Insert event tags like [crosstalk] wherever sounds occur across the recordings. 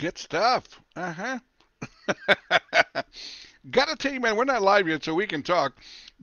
Good stuff. [laughs] Uh huh. Gotta tell you, man, we're not live yet, so we can talk.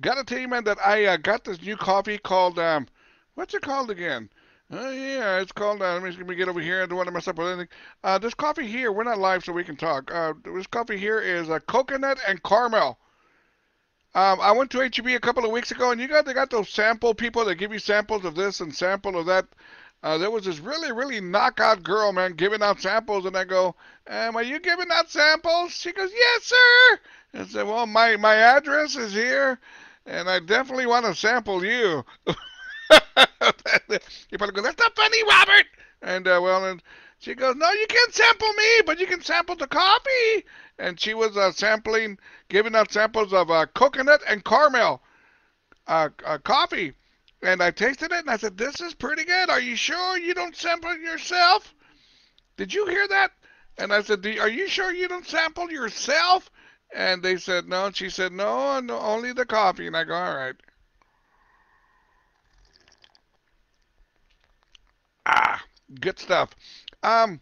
Gotta tell you, man, that I uh, got this new coffee called um, what's it called again? Oh yeah, it's called. Uh, let, me, let me get over here. I don't want to mess up with anything. Uh, this coffee here, we're not live, so we can talk. Uh, this coffee here is uh, coconut and caramel. Um, I went to HEB a couple of weeks ago, and you got they got those sample people that give you samples of this and sample of that. Uh, there was this really, really knockout girl, man, giving out samples, and I go, um, "Are you giving out samples?" She goes, "Yes, sir." I said, "Well, my my address is here, and I definitely want to sample you." [laughs] you probably go, "That's not funny, Robert." And uh, well, and she goes, "No, you can't sample me, but you can sample the coffee." And she was uh, sampling, giving out samples of uh, coconut and caramel uh, uh, coffee. And I tasted it and I said, This is pretty good. Are you sure you don't sample yourself? Did you hear that? And I said, Are you sure you don't sample yourself? And they said, No. And she said, No, no only the coffee. And I go, All right. Ah, good stuff. Um,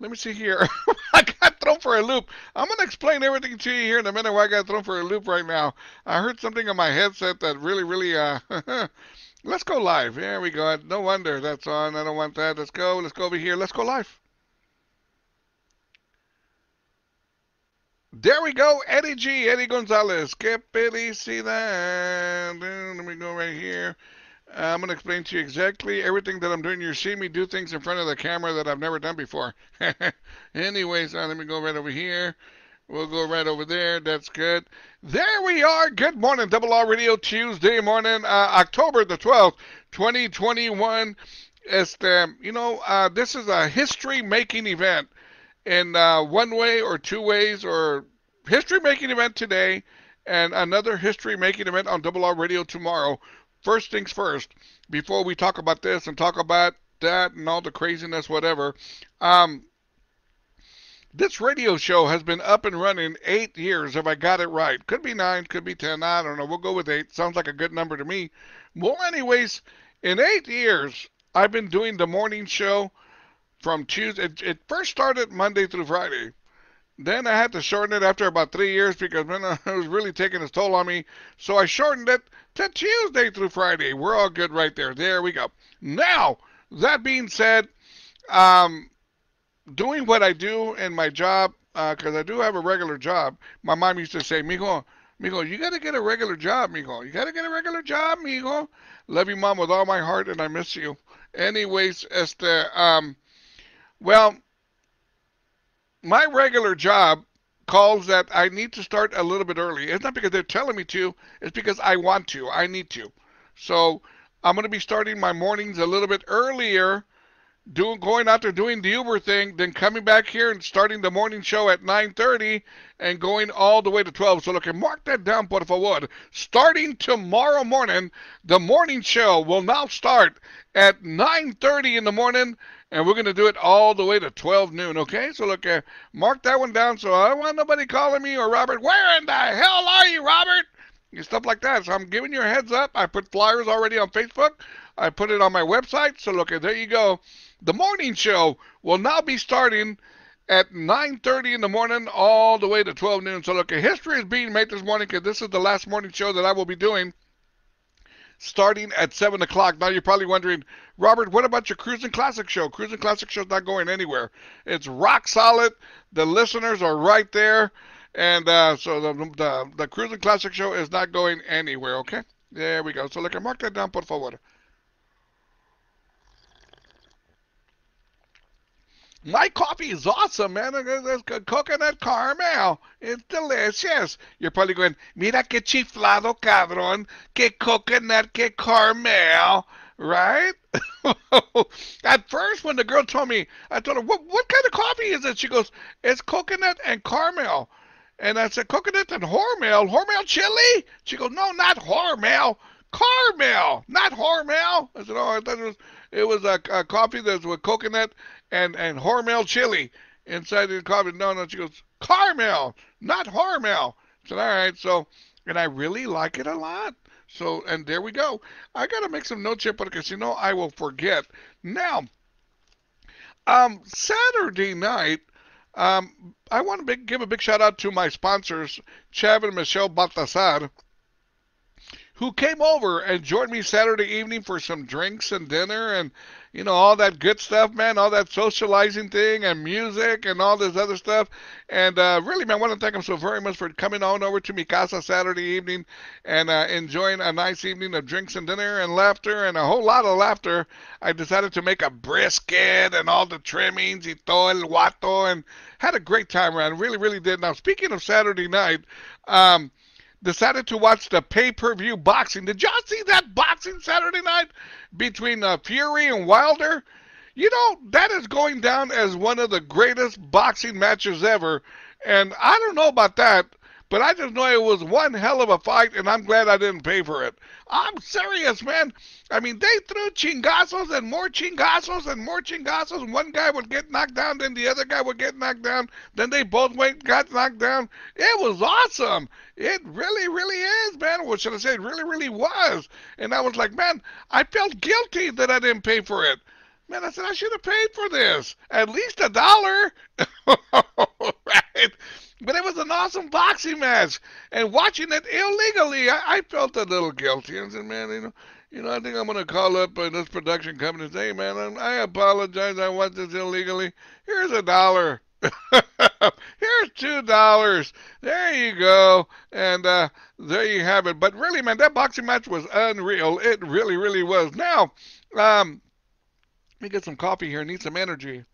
let me see here. [laughs] I got thrown for a loop. I'm going to explain everything to you here in a minute why I got thrown for a loop right now. I heard something on my headset that really, really, uh, [laughs] let's go live. There we go. No wonder that's on. I don't want that. Let's go. Let's go over here. Let's go live. There we go. Eddie G. Eddie Gonzalez. Que felicidad. Let me go right here. I'm going to explain to you exactly everything that I'm doing. You're seeing me do things in front of the camera that I've never done before. [laughs] Anyways, uh, let me go right over here. We'll go right over there. That's good. There we are. Good morning, Double R Radio Tuesday morning, uh, October the 12th, 2021. Este, you know, uh, this is a history-making event in uh, one way or two ways, or history-making event today, and another history-making event on Double R Radio tomorrow first things first, before we talk about this and talk about that and all the craziness, whatever. Um, this radio show has been up and running eight years, if I got it right. Could be nine, could be ten, I don't know. We'll go with eight. Sounds like a good number to me. Well, anyways, in eight years, I've been doing the morning show from Tuesday. It, it first started Monday through Friday. Then I had to shorten it after about three years because man, [laughs] it was really taking its toll on me. So I shortened it to Tuesday through Friday. We're all good right there. There we go. Now, that being said, um, doing what I do in my job, because uh, I do have a regular job, my mom used to say, Mijo, Mijo, you got to get a regular job, Mijo. You got to get a regular job, Mijo. Love you, Mom, with all my heart, and I miss you. Anyways, este, um, well, my regular job calls that I need to start a little bit early. It's not because they're telling me to, it's because I want to. I need to. So I'm going to be starting my mornings a little bit earlier, doing going out there doing the Uber thing, then coming back here and starting the morning show at 9:30 and going all the way to 12. So look, mark that down, por favor. Starting tomorrow morning, the morning show will now start at 9:30 in the morning and we're going to do it all the way to 12 noon, okay? So look, uh, mark that one down so I don't want nobody calling me or Robert, where in the hell are you, Robert? Stuff like that. So I'm giving you a heads up. I put flyers already on Facebook. I put it on my website. So look, there you go. The morning show will now be starting at 9.30 in the morning all the way to 12 noon. So look, history is being made this morning because this is the last morning show that I will be doing starting at 7 o'clock. Now you're probably wondering, Robert, what about your Cruising Classic show? Cruising Classic show's not going anywhere. It's rock solid. The listeners are right there. And uh, so the, the, the Cruising Classic show is not going anywhere, okay? There we go. So look, mark that down, por favor. My coffee is awesome, man. There's coconut caramel. It's delicious. You're probably going, mira que chiflado, cabrón. Que coconut, que caramel. Right? [laughs] At first, when the girl told me, I told her, what, what kind of coffee is it? She goes, it's coconut and caramel. And I said, coconut and Hormel? Hormel chili? She goes, no, not Hormel. Caramel, not Hormel. I said, oh, I thought it was, it was a, a coffee that's with coconut and and Hormel chili inside the coffee. No, no, she goes caramel, not Hormel. I said, all right. So, and I really like it a lot. So, and there we go. I gotta make some notes here because you know I will forget. Now, um, Saturday night Um, I want to big, give a big shout out to my sponsors, Chav and Michelle Baltasar who came over and joined me Saturday evening for some drinks and dinner and you know all that good stuff, man, all that socializing thing and music and all this other stuff. And uh, really, man, I want to thank him so very much for coming on over to mi casa Saturday evening and uh, enjoying a nice evening of drinks and dinner and laughter and a whole lot of laughter. I decided to make a brisket and all the trimmings y todo el guato and had a great time around. Really, really did. Now, speaking of Saturday night, um, decided to watch the pay-per-view boxing. Did y'all see that boxing Saturday night between uh, Fury and Wilder? You know, that is going down as one of the greatest boxing matches ever. And I don't know about that, but I just know it was one hell of a fight, and I'm glad I didn't pay for it. I'm serious, man. I mean, they threw chingazos and more chingazos and more chingazos. One guy would get knocked down, then the other guy would get knocked down. Then they both went got knocked down. It was awesome. It really, really is, man. What should I say? It really, really was. And I was like, man, I felt guilty that I didn't pay for it. Man, I said I should have paid for this. At least a dollar. [laughs] But it was an awesome boxing match. And watching it illegally, I, I felt a little guilty. I said, man, you know, you know, I think I'm going to call up uh, this production company and say, hey, man, I apologize. I watched this illegally. Here's a dollar. [laughs] Here's two dollars. There you go, and uh, there you have it. But really, man, that boxing match was unreal. It really, really was. Now, um, let me get some coffee here. Need some energy.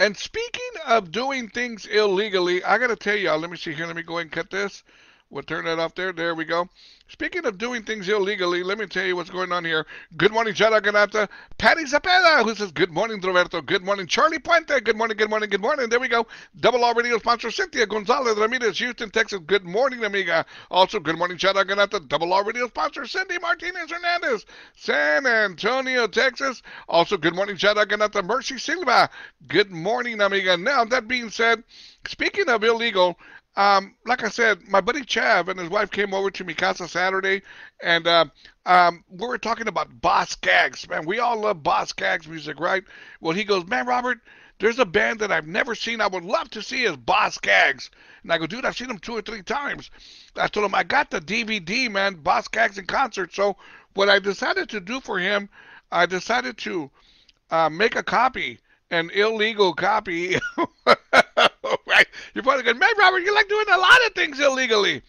And speaking of doing things illegally, I got to tell y'all, let me see here. Let me go ahead and cut this. We'll turn that off there. There we go. Speaking of doing things illegally, let me tell you what's going on here. Good morning, Jada Ganata. Patty Zapata, who says, Good morning, Roberto. Good morning, Charlie Puente. Good morning, good morning, good morning. There we go. Double R Radio sponsor, Cynthia Gonzalez Ramirez, Houston, Texas. Good morning, amiga. Also, good morning, Jada Ganata. Double R Radio sponsor, Cindy Martinez Hernandez, San Antonio, Texas. Also, good morning, Jada Ganata. Mercy Silva. Good morning, amiga. Now, that being said, speaking of illegal, um, like I said, my buddy Chav and his wife came over to mi casa Saturday, and uh, um, we were talking about Boz Scaggs. Man, we all love Boz Scaggs music, right? Well, he goes, man, Robert, there's a band that I've never seen. I would love to see is Boz Scaggs. And I go, dude, I've seen them two or three times. I told him I got the DVD, man, Boz Scaggs in concert. So what I decided to do for him, I decided to uh, make a copy an illegal copy. [laughs] You're probably going, man, Robert, you like doing a lot of things illegally.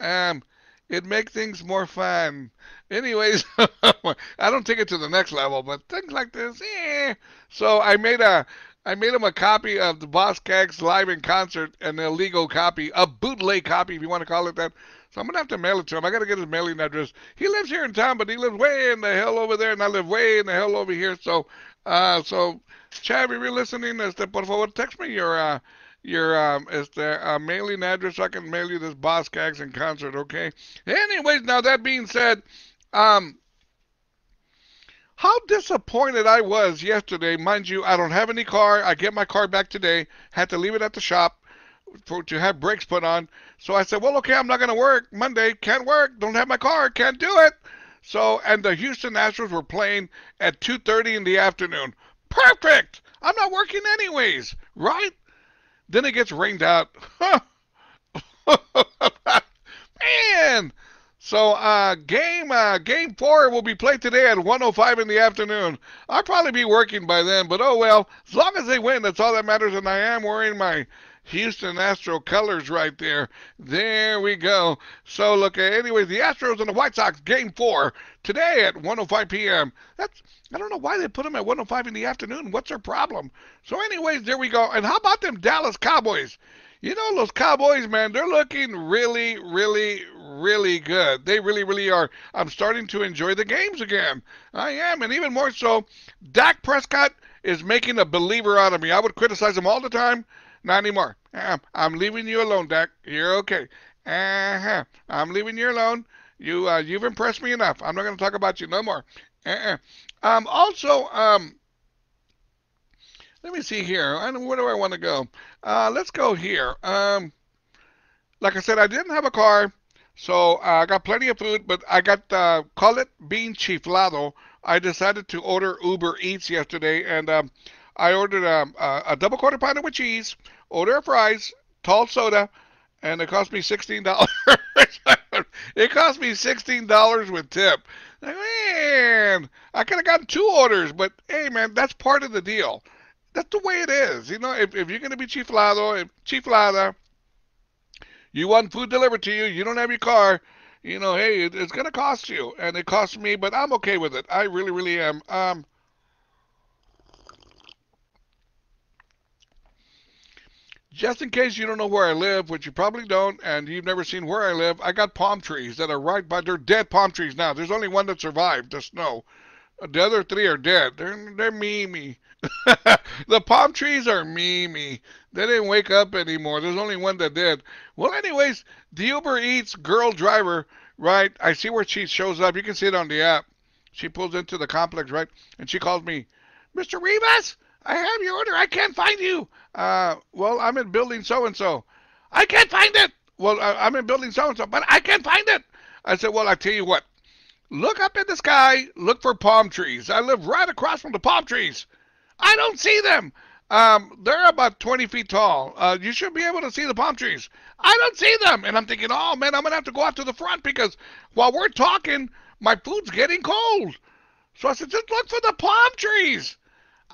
Um, it makes things more fun. Anyways, [laughs] I don't take it to the next level, but things like this, eh. So I made a, I made him a copy of the Boz Scaggs live in concert, an illegal copy, a bootleg copy, if you want to call it that. So I'm gonna have to mail it to him. I gotta get his mailing address. He lives here in town, but he lives way in the hell over there, and I live way in the hell over here. So, uh, so Chad, if you're listening, este, por favor, text me your uh, your um, este, uh, mailing address I can mail you this Boz Scaggs in concert, okay? Anyways, now that being said, um, how disappointed I was yesterday. Mind you, I don't have any car. I get my car back today. Had to leave it at the shop for to have brakes put on. So I said, well, okay, I'm not going to work Monday. Can't work. Don't have my car. Can't do it. So, and the Houston Astros were playing at 2:30 in the afternoon. Perfect. I'm not working anyways, right? Then it gets rained out. [laughs] Man. So uh, game uh, game four will be played today at 1:05 in the afternoon. I'll probably be working by then, but oh well. As long as they win, that's all that matters. And I am wearing my Houston Astro colors right there. There we go. So look, uh, anyway, the Astros and the White Sox game four today at 1:05 p.m. That's I don't know why they put them at 105 in the afternoon. What's their problem? So, anyways, there we go. And how about them Dallas Cowboys? You know, those Cowboys, man, they're looking really, really, really good. They really, really are. I'm starting to enjoy the games again. I am, and even more so, Dak Prescott is making a believer out of me. I would criticize him all the time. Not anymore. Uh, I'm leaving you alone, Dak. You're okay. Uh-huh. I'm leaving you alone. You, uh, you've impressed me enough. I'm not going to talk about you no more. Uh-uh. Um, also, um, let me see here. I where do I want to go? Uh, let's go here. Um, like I said, I didn't have a car, so uh, I got plenty of food, but I got uh, call it bean chiflado I decided to order Uber Eats yesterday, and um, I ordered um, a, a double quarter pounder with cheese, order of fries, tall soda, and it cost me sixteen dollars. [laughs] it cost me sixteen dollars with tip. Man, I could have gotten two orders, but hey, man, that's part of the deal. That's the way it is. You know, if, if you're going to be Chief chiflado, if chiflada, you want food delivered to you, you don't have your car, you know, hey, it, it's going to cost you. And it costs me, but I'm okay with it. I really, really am. Um, just in case you don't know where I live, which you probably don't, and you've never seen where I live, I got palm trees that are right by. They're dead palm trees now. There's only one that survived the snow. Uh, the other three are dead. They're they're me. [laughs] the palm trees are me. They didn't wake up anymore. There's only one that did. Well, anyways, the Uber Eats girl driver, right? I see where she shows up. You can see it on the app. She pulls into the complex, right? And she calls me, Mr. Rivas. I have your order. I can't find you. Uh, well, I'm in building so and so. I can't find it. Well, I'm in building so and so, but I can't find it. I said, well, I tell you what. Look up in the sky. Look for palm trees. I live right across from the palm trees. I don't see them. Um, they're about 20 feet tall. Uh, you should be able to see the palm trees. I don't see them. And I'm thinking, oh man, I'm gonna have to go out to the front because while we're talking, my food's getting cold. So I said, just look for the palm trees.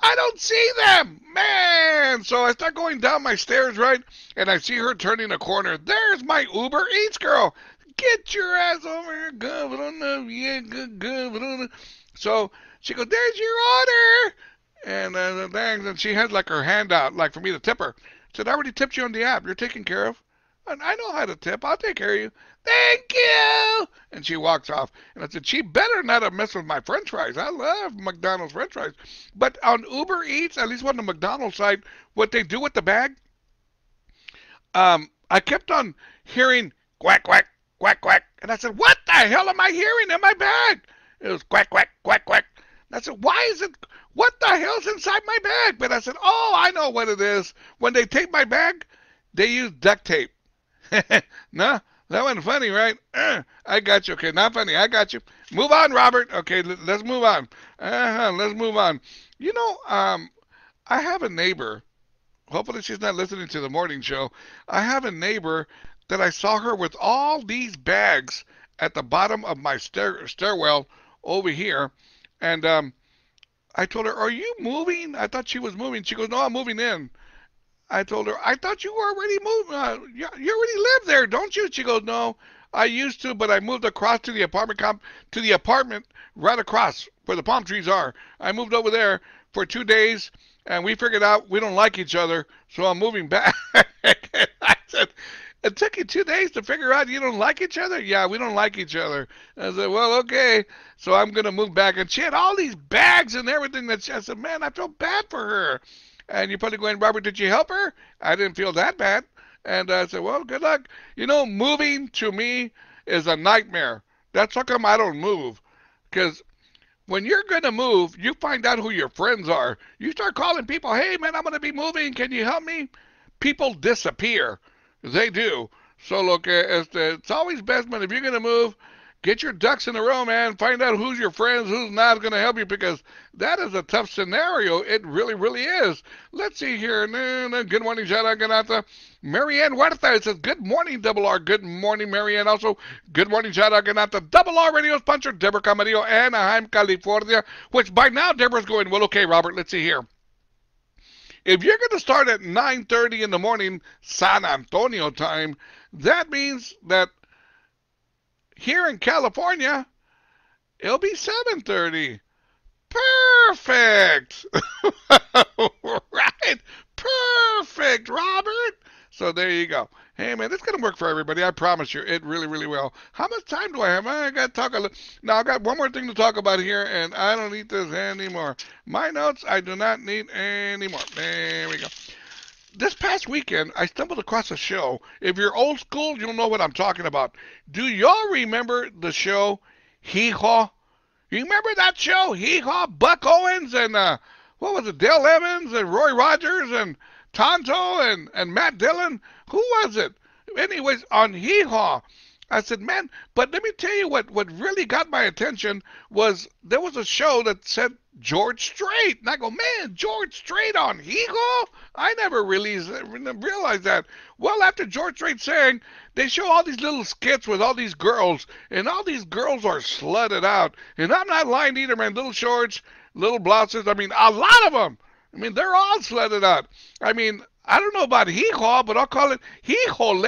I don't see them, man. So I start going down my stairs, right? And I see her turning a corner. There's my Uber Eats girl. Get your ass over here, governor. Yeah, good governor. So she goes, there's your order. And uh. And she has like her hand out, like for me to tip her. Said, I already tipped you on the app. You're taken care of. And I know how to tip. I'll take care of you. Thank you. And she walks off. And I said, she better not have messed with my french fries. I love McDonald's french fries. But on Uber Eats, at least on the McDonald's side, what they do with the bag, um, I kept on hearing quack, quack, quack, quack. And I said, what the hell am I hearing in my bag? It was quack, quack, quack, quack. And I said, why is it, what the hell's inside my bag? But I said, oh, I know what it is. When they take my bag, they use duct tape. [laughs] no, that wasn't funny, right? Uh, [clears throat] I got you. Okay, not funny. I got you. Move on, Robert. Okay, let's move on. Uh-huh, let's move on. You know, um, I have a neighbor. Hopefully, she's not listening to the morning show. I have a neighbor that I saw her with all these bags at the bottom of my stair- stairwell over here, and um, I told her, "Are you moving?" I thought she was moving. She goes, "No, I'm moving in." I told her, I thought you were already moved. Uh, you, you already live there, don't you? She goes, No, I used to, but I moved across to the apartment comp to the apartment right across where the palm trees are. I moved over there for two days, and we figured out we don't like each other, so I'm moving [laughs] back. I said, it took you two days to figure out you don't like each other? Yeah, we don't like each other. I said, well, okay. So I'm going to move back. And she had all these bags and everything that she, I said, man, I feel bad for her. And you're probably going, Robert, did you help her? I didn't feel that bad. And I said, well, good luck. You know, moving to me is a nightmare. That's how come I don't move. Because when you're going to move, you find out who your friends are. You start calling people, hey, man, I'm going to be moving. Can you help me? People disappear. They do. So, look, eh, it's, eh, it's always best, man, if you're going to move, get your ducks in a row, man. Find out who's your friends, who's not going to help you, because that is a tough scenario. It really, really is. Let's see here. Good morning, Jada Ganata. Marianne Huerta says, Good morning, Double R. Good morning, Marianne. Also, good morning, Jada Ganata. Double R Radio Sponsor, Deborah Camarillo, Anaheim, California. Which by now, Deborah's going, Well, okay, Robert, let's see here. If you're going to start at 9:30 in the morning San Antonio time, that means that here in California, it'll be 7:30. Perfect. [laughs] right? Perfect, Robert. So there you go. Hey man, it's gonna work for everybody. I promise you, it really, really will. How much time do I have? I got to talk a little. Now I got one more thing to talk about here, and I don't need this anymore. My notes, I do not need anymore. There we go this past weekend, I stumbled across a show. If you're old school, you'll know what I'm talking about. Do y'all remember the show Hee Haw? You remember that show, Hee Haw? Buck Owens and uh, what was it, Dale Evans and Roy Rogers and Tonto and, and Matt Dillon? Who was it? Anyways, on Hee Haw, I said, man, but let me tell you what, what really got my attention was there was a show that said George Strait. And I go, man, George Strait on Eagle? I never really realized that. Well, after George Strait sang, they show all these little skits with all these girls, and all these girls are slutted out. And I'm not lying either, man. Little shorts, little blouses. I mean, a lot of them. I mean, they're all slutted out. I mean, I don't know about hee haw, but I'll call it hee hole.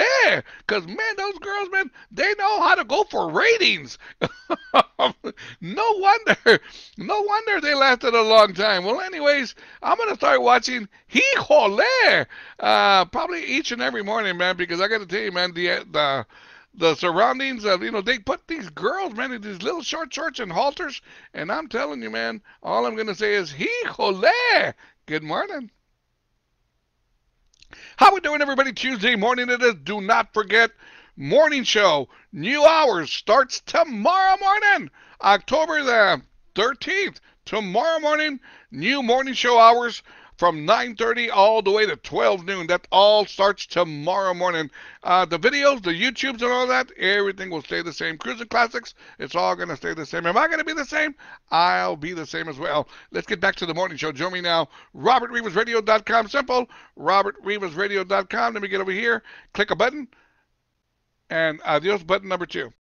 Because, man, those girls, man, they know how to go for ratings. [laughs] no wonder. No wonder they lasted a long time. Well, anyways, I'm going to start watching hee hole. Uh, probably each and every morning, man, because I got to tell you, man, the, the, the surroundings of, you know, they put these girls, man, in these little short shorts and halters. And I'm telling you, man, all I'm going to say is hee hole. Good morning. How we doing, everybody? Tuesday morning it is. Do not forget, morning show, new hours starts tomorrow morning, October the 13th. Tomorrow morning, new morning show hours from 9.30 all the way to 12 noon. That all starts tomorrow morning. Uh, the videos, the YouTubes and all that, everything will stay the same. Cruising Classics, it's all going to stay the same. Am I going to be the same? I'll be the same as well. Let's get back to the morning show. Join me now, robertrivasradio.com. Simple, robertrivasradio.com. Let me get over here, click a button, and adios button number two.